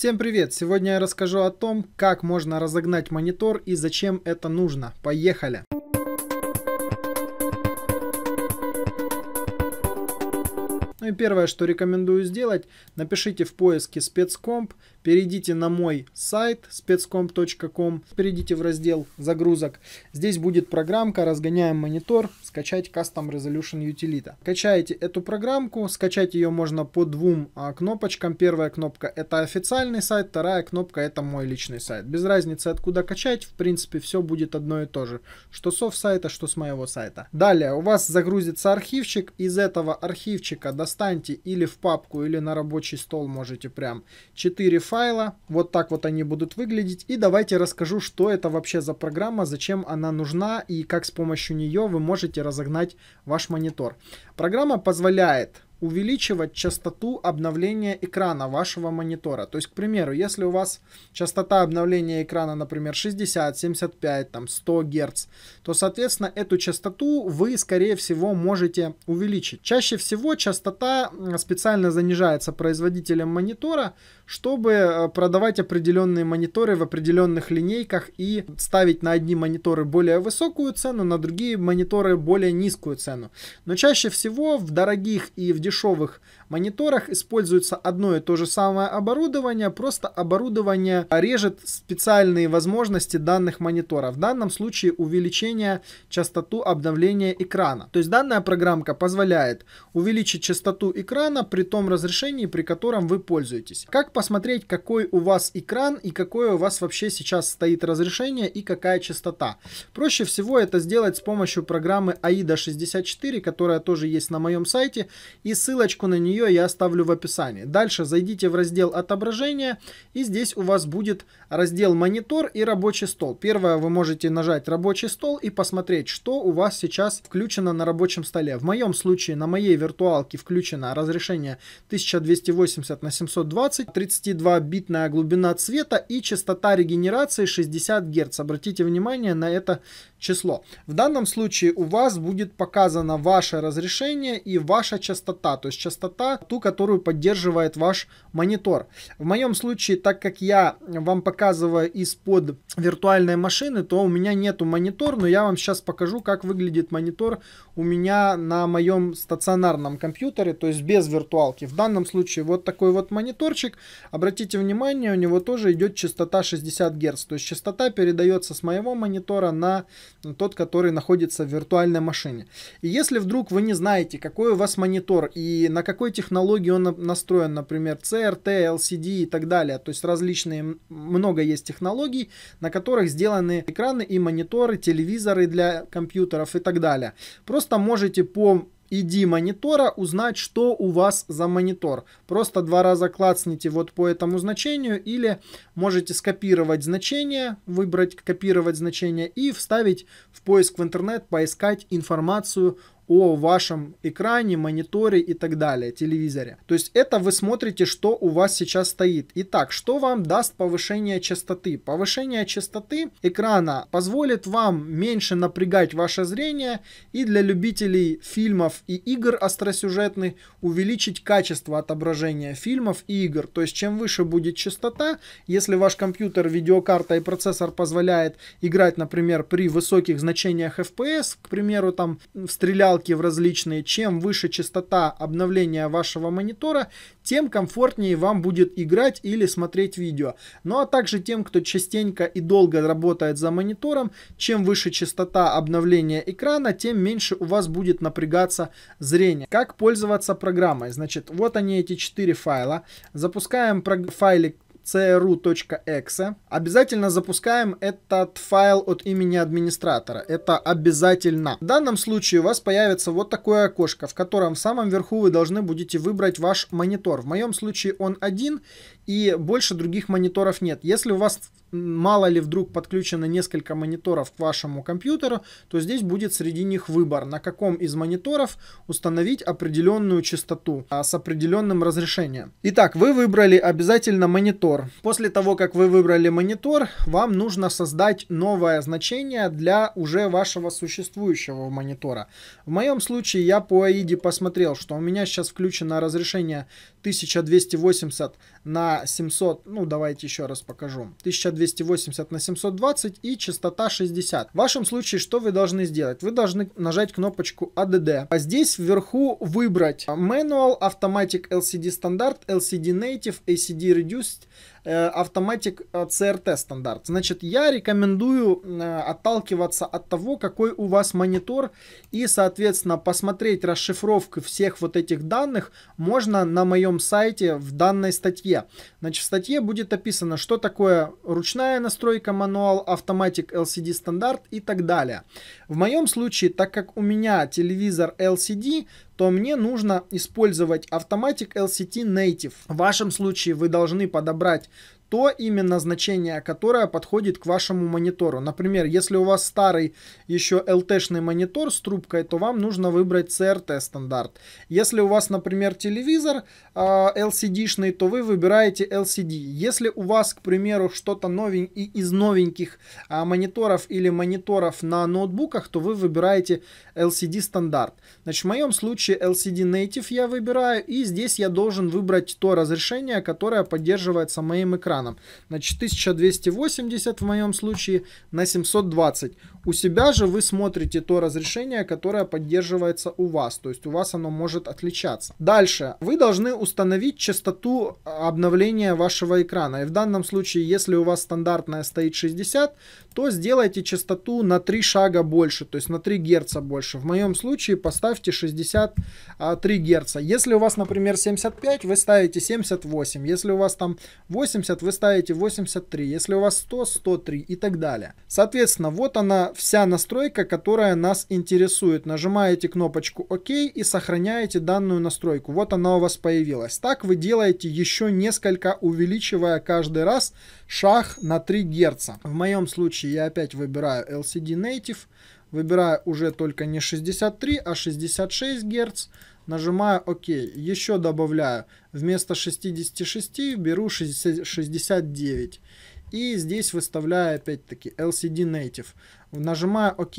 Всем привет! Сегодня я расскажу о том, как можно разогнать монитор и зачем это нужно. Поехали! Ну и первое, что рекомендую сделать, напишите в поиске спецкомп, перейдите на мой сайт spetscomp.com, перейдите в раздел загрузок. Здесь будет программка «Разгоняем монитор», скачать Custom Resolution Utility. Качаете эту программку, скачать ее можно по двум а, кнопочкам. Первая кнопка это официальный сайт, вторая кнопка это мой личный сайт. Без разницы откуда качать, в принципе все будет одно и то же. Что с сайта, что с моего сайта. Далее у вас загрузится архивчик, из этого архивчика до достаньте или в папку, или на рабочий стол можете прям 4 файла. Вот так вот они будут выглядеть. И давайте расскажу, что это вообще за программа, зачем она нужна и как с помощью нее вы можете разогнать ваш монитор. Программа позволяет увеличивать частоту обновления экрана вашего монитора. То есть, к примеру, если у вас частота обновления экрана, например, 60, 75, там, 100 Гц, то, соответственно, эту частоту вы, скорее всего, можете увеличить. Чаще всего частота специально занижается производителем монитора, чтобы э, продавать определенные мониторы в определенных линейках и ставить на одни мониторы более высокую цену, на другие мониторы более низкую цену. Но чаще всего в дорогих и в дешевых дешевых мониторах используется одно и то же самое оборудование, просто оборудование режет специальные возможности данных мониторов. В данном случае увеличение частоту обновления экрана. То есть данная программка позволяет увеличить частоту экрана при том разрешении, при котором вы пользуетесь. Как посмотреть, какой у вас экран и какое у вас вообще сейчас стоит разрешение и какая частота? Проще всего это сделать с помощью программы AIDA 64, которая тоже есть на моем сайте, и ссылочку на нее нее я оставлю в описании. Дальше зайдите в раздел отображения и здесь у вас будет раздел монитор и рабочий стол. Первое вы можете нажать рабочий стол и посмотреть, что у вас сейчас включено на рабочем столе. В моем случае на моей виртуалке включено разрешение 1280 на 720, 32-битная глубина цвета и частота регенерации 60 Гц. Обратите внимание на это число. В данном случае у вас будет показано ваше разрешение и ваша частота, то есть частота ту, которую поддерживает ваш монитор. В моем случае, так как я вам показываю из-под виртуальной машины, то у меня нету монитор, но я вам сейчас покажу, как выглядит монитор у меня на моем стационарном компьютере, то есть без виртуалки. В данном случае вот такой вот мониторчик. Обратите внимание, у него тоже идет частота 60 Гц, то есть частота передается с моего монитора на тот, который находится в виртуальной машине. И если вдруг вы не знаете, какой у вас монитор и на какой технологии он настроен, например, CRT, LCD и так далее. То есть различные, много есть технологий, на которых сделаны экраны и мониторы, телевизоры для компьютеров и так далее. Просто можете по ID монитора узнать, что у вас за монитор. Просто два раза клацните вот по этому значению или можете скопировать значение, выбрать копировать значение и вставить в поиск в интернет, поискать информацию о вашем экране, мониторе и так далее, телевизоре. То есть это вы смотрите, что у вас сейчас стоит. Итак, что вам даст повышение частоты? Повышение частоты экрана позволит вам меньше напрягать ваше зрение и для любителей фильмов и игр остросюжетных увеличить качество отображения фильмов и игр. То есть чем выше будет частота, если ваш компьютер, видеокарта и процессор позволяет играть, например, при высоких значениях FPS, к примеру, там стрелял стрелки в различные, чем выше частота обновления вашего монитора, тем комфортнее вам будет играть или смотреть видео. Ну а также тем, кто частенько и долго работает за монитором, чем выше частота обновления экрана, тем меньше у вас будет напрягаться зрение. Как пользоваться программой? Значит, вот они эти четыре файла. Запускаем файлик cru.exe. Обязательно запускаем этот файл от имени администратора. Это обязательно. В данном случае у вас появится вот такое окошко, в котором в самом верху вы должны будете выбрать ваш монитор. В моем случае он один и больше других мониторов нет. Если у вас мало ли вдруг подключено несколько мониторов к вашему компьютеру, то здесь будет среди них выбор, на каком из мониторов установить определенную частоту а, с определенным разрешением. Итак, вы выбрали обязательно монитор. После того, как вы выбрали монитор, вам нужно создать новое значение для уже вашего существующего монитора. В моем случае я по AIDE посмотрел, что у меня сейчас включено разрешение 1280 на на 700, ну давайте еще раз покажу, 1280 на 720 и частота 60. В вашем случае что вы должны сделать? Вы должны нажать кнопочку ADD, а здесь вверху выбрать Manual, Automatic LCD Standard, LCD Native, ACD Reduced, Э, CRT э, стандарт. Значит, я рекомендую э, отталкиваться от того, какой у вас монитор и, соответственно, посмотреть расшифровку всех вот этих данных можно на моем сайте в данной статье. Значит, в статье будет описано, что такое ручная настройка мануал, Automatic LCD стандарт и так далее. В моем случае, так как у меня телевизор LCD, то мне нужно использовать Automatic LCT Native. В вашем случае вы должны подобрать то именно значение, которое подходит к вашему монитору. Например, если у вас старый еще LT-шный монитор с трубкой, то вам нужно выбрать CRT стандарт. Если у вас, например, телевизор э, а, LCD-шный, то вы выбираете LCD. Если у вас, к примеру, что-то новенькое из новеньких э, мониторов или мониторов на ноутбуках, то вы выбираете LCD стандарт. Значит, в моем случае LCD Native я выбираю, и здесь я должен выбрать то разрешение, которое поддерживается моим экраном экраном. Значит, 1280 в моем случае на 720. У себя же вы смотрите то разрешение, которое поддерживается у вас. То есть у вас оно может отличаться. Дальше. Вы должны установить частоту обновления вашего экрана. И в данном случае, если у вас стандартная стоит 60, то сделайте частоту на 3 шага больше, то есть на 3 Гц больше. В моем случае поставьте 63 Гц. Если у вас, например, 75, вы ставите 78. Если у вас там 80, вы ставите 83. Если у вас 100, 103 и так далее. Соответственно, вот она вся настройка, которая нас интересует. Нажимаете кнопочку ОК и сохраняете данную настройку. Вот она у вас появилась. Так вы делаете еще несколько, увеличивая каждый раз шаг на 3 Гц. В моем случае я опять выбираю LCD Native, выбираю уже только не 63, а 66 Гц, нажимаю ОК, еще добавляю, вместо 66 беру 60, 69. И здесь выставляю опять-таки LCD Native нажимаю ОК.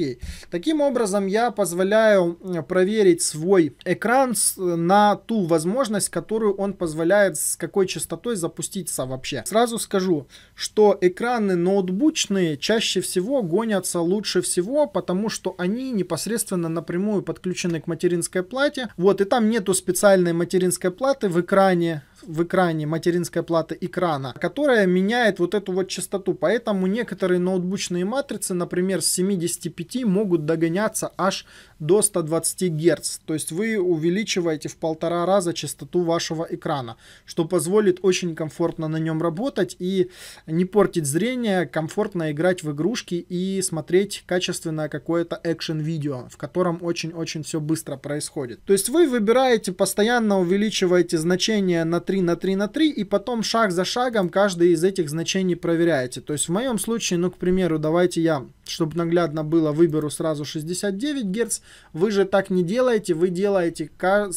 Таким образом, я позволяю проверить свой экран на ту возможность, которую он позволяет с какой частотой запуститься вообще. Сразу скажу, что экраны ноутбучные чаще всего гонятся лучше всего, потому что они непосредственно напрямую подключены к материнской плате. Вот, и там нету специальной материнской платы в экране, в экране материнской платы экрана, которая меняет вот эту вот частоту. Поэтому некоторые ноутбучные матрицы, например, с 75 могут догоняться аж до 120 Гц. То есть вы увеличиваете в полтора раза частоту вашего экрана, что позволит очень комфортно на нем работать и не портить зрение, комфортно играть в игрушки и смотреть качественное какое-то экшен-видео, в котором очень-очень все быстро происходит. То есть вы выбираете, постоянно увеличиваете значение на 3 на 3 на 3 и потом шаг за шагом каждый из этих значений проверяете. То есть в моем случае, ну, к примеру, давайте я, чтобы наглядно было, выберу сразу 69 Гц. Вы же так не делаете, вы делаете,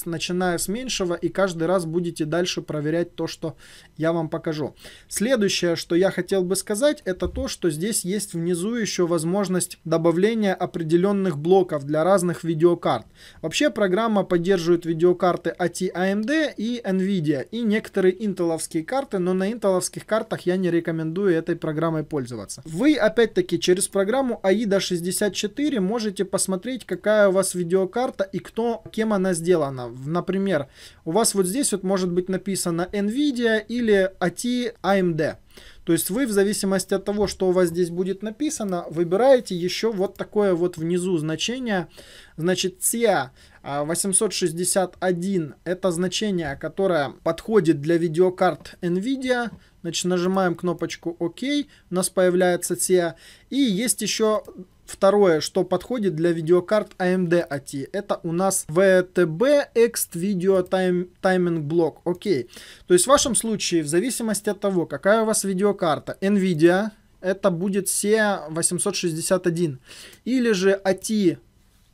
начиная с меньшего, и каждый раз будете дальше проверять то, что я вам покажу. Следующее, что я хотел бы сказать, это то, что здесь есть внизу еще возможность добавления определенных блоков для разных видеокарт. Вообще программа поддерживает видеокарты AT AMD и NVIDIA, и некоторые интеловские карты, но на интеловских картах я не рекомендую этой программой пользоваться. Вы, опять-таки, через программу AIDA 64 можете посмотреть, какая у вас видеокарта и кто, кем она сделана. Например, у вас вот здесь вот может быть написано NVIDIA или AT AMD. То есть вы в зависимости от того, что у вас здесь будет написано, выбираете еще вот такое вот внизу значение. Значит, CIA 861 это значение, которое подходит для видеокарт NVIDIA. Значит, нажимаем кнопочку ОК, у нас появляется CIA. И есть еще Второе, что подходит для видеокарт AMD AT, это у нас VTB Ext Video Time, Timing Block. Окей. То есть в вашем случае, в зависимости от того, какая у вас видеокарта, NVIDIA, это будет C861. Или же AT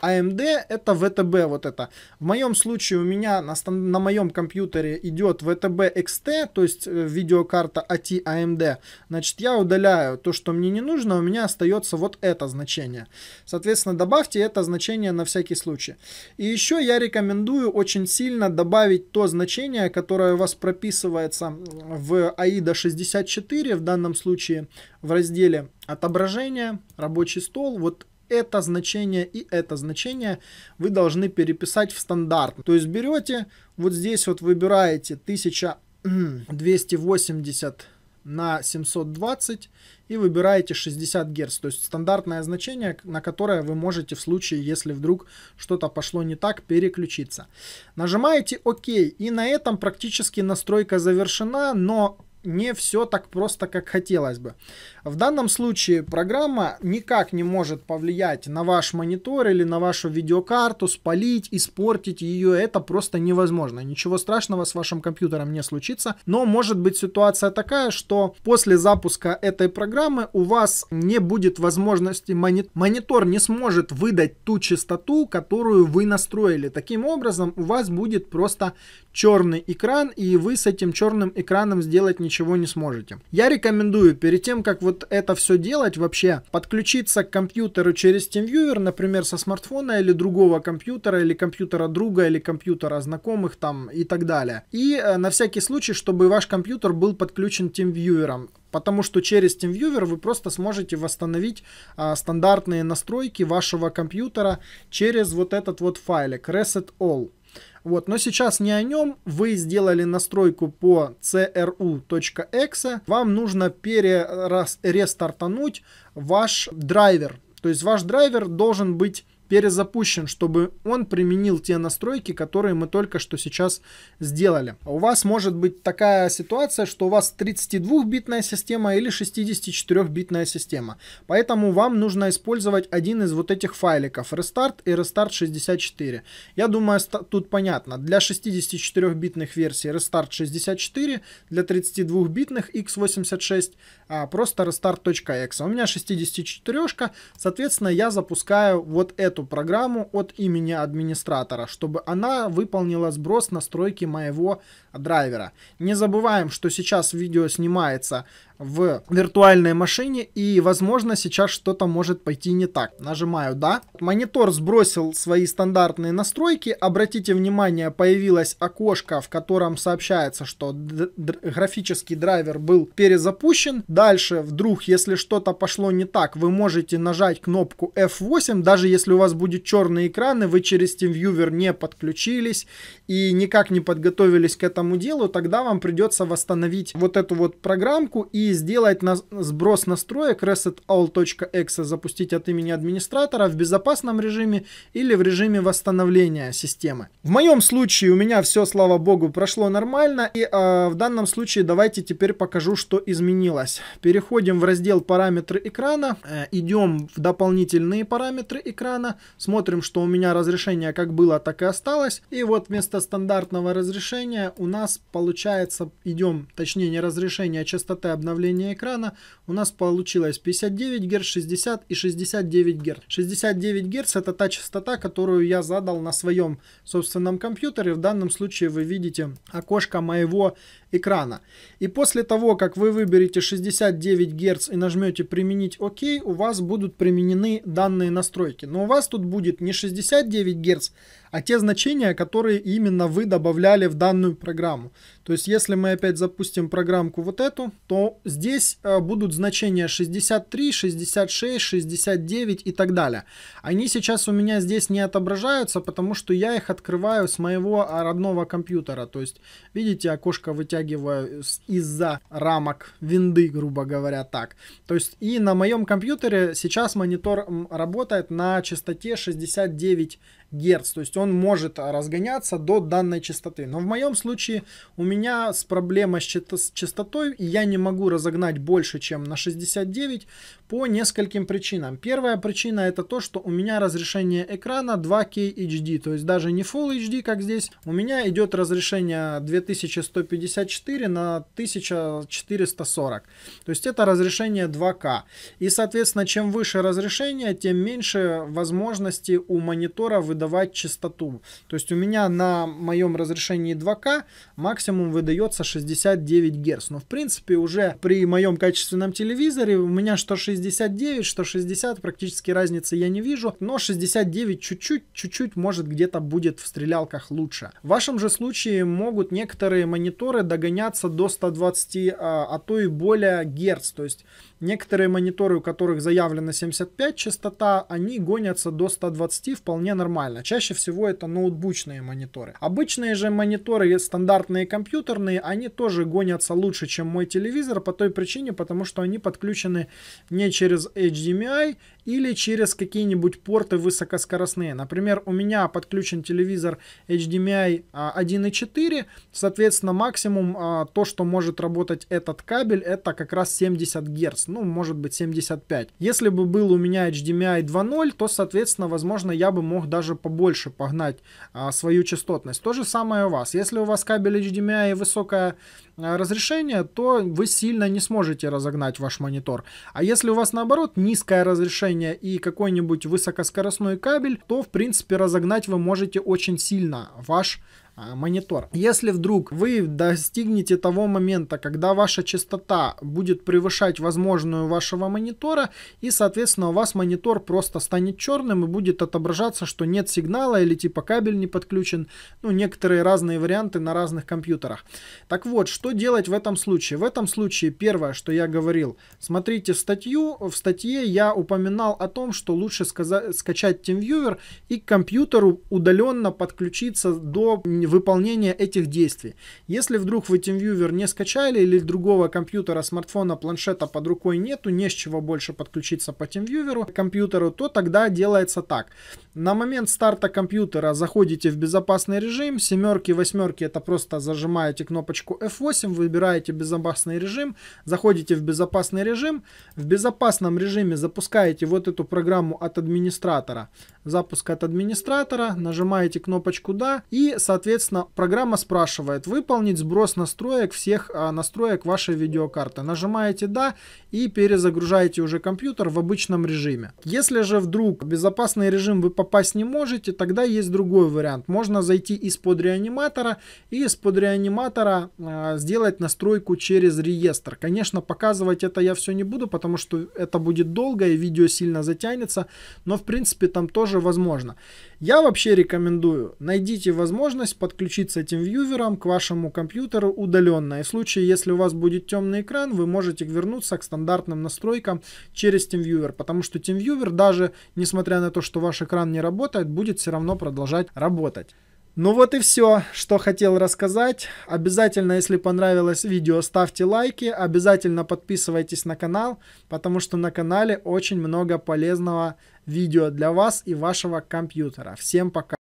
AMD это VTB вот это. В моем случае у меня на, на моем компьютере идет VTB XT, то есть э, видеокарта AT AMD. Значит, я удаляю то, что мне не нужно, у меня остается вот это значение. Соответственно, добавьте это значение на всякий случай. И еще я рекомендую очень сильно добавить то значение, которое у вас прописывается в AIDA 64, в данном случае в разделе отображение, рабочий стол. Вот это значение и это значение вы должны переписать в стандарт. То есть берете, вот здесь вот выбираете 1280 на 720 и выбираете 60 Гц, то есть стандартное значение, на которое вы можете в случае, если вдруг что-то пошло не так, переключиться. Нажимаете ОК, и на этом практически настройка завершена, но не все так просто, как хотелось бы. В данном случае программа никак не может повлиять на ваш монитор или на вашу видеокарту, спалить, испортить ее. Это просто невозможно. Ничего страшного с вашим компьютером не случится. Но может быть ситуация такая, что после запуска этой программы у вас не будет возможности, монит монитор не сможет выдать ту частоту, которую вы настроили. Таким образом, у вас будет просто черный экран, и вы с этим черным экраном сделать ничего не сможете. Я рекомендую перед тем, как вот это все делать, вообще подключиться к компьютеру через TeamViewer, например, со смартфона или другого компьютера, или компьютера друга, или компьютера знакомых там и так далее. И э, на всякий случай, чтобы ваш компьютер был подключен TeamViewer. Потому что через TeamViewer вы просто сможете восстановить а, стандартные настройки вашего компьютера через вот этот вот файлик Reset All. Вот, но сейчас не о нем. Вы сделали настройку по cru.exe. Вам нужно перерестартануть ваш драйвер. То есть ваш драйвер должен быть перезапущен, чтобы он применил те настройки, которые мы только что сейчас сделали. У вас может быть такая ситуация, что у вас 32-битная система или 64-битная система. Поэтому вам нужно использовать один из вот этих файликов Restart и Restart 64. Я думаю, тут понятно. Для 64-битных версий Restart 64, для 32-битных x86 а, просто restart.exe. У меня 64, соответственно, я запускаю вот эту эту программу от имени администратора, чтобы она выполнила сброс настройки моего драйвера. Не забываем, что сейчас видео снимается в виртуальной машине и возможно сейчас что-то может пойти не так. Нажимаю да. Монитор сбросил свои стандартные настройки. Обратите внимание, появилось окошко, в котором сообщается, что графический драйвер был перезапущен. Дальше вдруг, если что-то пошло не так, вы можете нажать кнопку F8, даже если у вас будет черный экран и вы через TeamViewer не подключились и никак не подготовились к этому делу, тогда вам придется восстановить вот эту вот программку и сделать на, сброс настроек resetall.exe, запустить от имени администратора в безопасном режиме или в режиме восстановления системы. В моем случае у меня все, слава богу, прошло нормально. И э, в данном случае давайте теперь покажу, что изменилось. Переходим в раздел параметры экрана, э, идем в дополнительные параметры экрана, смотрим, что у меня разрешение как было, так и осталось. И вот вместо стандартного разрешения у нас получается, идем, точнее не разрешение, а частоты обновления экрана у нас получилось 59 Гц, 60 и 69 Гц. 69 Гц это та частота, которую я задал на своем собственном компьютере. В данном случае вы видите окошко моего экрана. И после того, как вы выберете 69 Гц и нажмете применить ОК, у вас будут применены данные настройки. Но у вас тут будет не 69 Гц, а те значения, которые именно вы добавляли в данную программу. То есть, если мы опять запустим программку вот эту, то здесь э, будут значения 63, 66, 69 и так далее. Они сейчас у меня здесь не отображаются, потому что я их открываю с моего а, родного компьютера. То есть, видите, окошко вытягиваю из-за рамок винды, грубо говоря, так. То есть, и на моем компьютере сейчас монитор работает на частоте 69 Гц, то есть он может разгоняться до данной частоты. Но в моем случае у меня с проблемой с частотой, и я не могу разогнать больше, чем на 69 по нескольким причинам. Первая причина это то, что у меня разрешение экрана 2K HD, то есть даже не Full HD, как здесь. У меня идет разрешение 2154 на 1440. То есть это разрешение 2К. И, соответственно, чем выше разрешение, тем меньше возможности у монитора выдавать частоту. То есть у меня на моем разрешении 2К максимум выдается 69 Гц. Но в принципе уже при моем качественном телевизоре у меня что 69, что 60 практически разницы я не вижу. Но 69 чуть-чуть, чуть-чуть может где-то будет в стрелялках лучше. В вашем же случае могут некоторые мониторы догоняться до 120, а, а то и более Гц. То есть Некоторые мониторы, у которых заявлено 75 частота, они гонятся до 120 вполне нормально. Чаще всего это ноутбучные мониторы. Обычные же мониторы, стандартные компьютерные, они тоже гонятся лучше, чем мой телевизор по той причине, потому что они подключены не через HDMI или через какие-нибудь порты высокоскоростные. Например, у меня подключен телевизор HDMI 1.4, а, соответственно, максимум а, то, что может работать этот кабель, это как раз 70 Гц ну, может быть 75. Если бы был у меня HDMI 2.0, то, соответственно, возможно, я бы мог даже побольше погнать а, свою частотность. То же самое у вас. Если у вас кабель HDMI а, разрешение, то вы сильно не сможете разогнать ваш монитор. А если у вас, наоборот, низкое разрешение и какой-нибудь высокоскоростной кабель, то, в принципе, разогнать вы можете очень сильно ваш монитор. Если вдруг вы достигнете того момента, когда ваша частота будет превышать возможную вашего монитора, и, соответственно, у вас монитор просто станет черным и будет отображаться, что нет сигнала или типа кабель не подключен, ну, некоторые разные варианты на разных компьютерах. Так вот, что делать в этом случае? В этом случае первое, что я говорил, смотрите статью, в статье я упоминал о том, что лучше скачать TeamViewer и к компьютеру удаленно подключиться до выполнения этих действий. Если вдруг вы TeamViewer не скачали или другого компьютера, смартфона, планшета под рукой нету, не с чего больше подключиться по TeamViewer к компьютеру, то тогда делается так. На момент старта компьютера заходите в безопасный режим, семерки, восьмерки это просто зажимаете кнопочку F8, выбираете безопасный режим, заходите в безопасный режим, в безопасном режиме запускаете вот эту программу от администратора, запуск от администратора, нажимаете кнопочку «Да» и, соответственно, программа спрашивает выполнить сброс настроек всех а, настроек вашей видеокарты. Нажимаете «Да» и перезагружаете уже компьютер в обычном режиме. Если же вдруг безопасный режим вы попасть не можете, тогда есть другой вариант. Можно зайти из-под реаниматора и из-под реаниматора э, сделать настройку через реестр. Конечно, показывать это я все не буду, потому что это будет долго и видео сильно затянется, но в принципе там тоже возможно. Я вообще рекомендую, найдите возможность подключиться этим вьювером к вашему компьютеру удаленно. И в случае, если у вас будет темный экран, вы можете вернуться к стандартным настройкам через TeamViewer, потому что TeamViewer даже, несмотря на то, что ваш экран не работает, будет все равно продолжать работать. Ну вот и все, что хотел рассказать. Обязательно, если понравилось видео, ставьте лайки. Обязательно подписывайтесь на канал, потому что на канале очень много полезного видео для вас и вашего компьютера. Всем пока.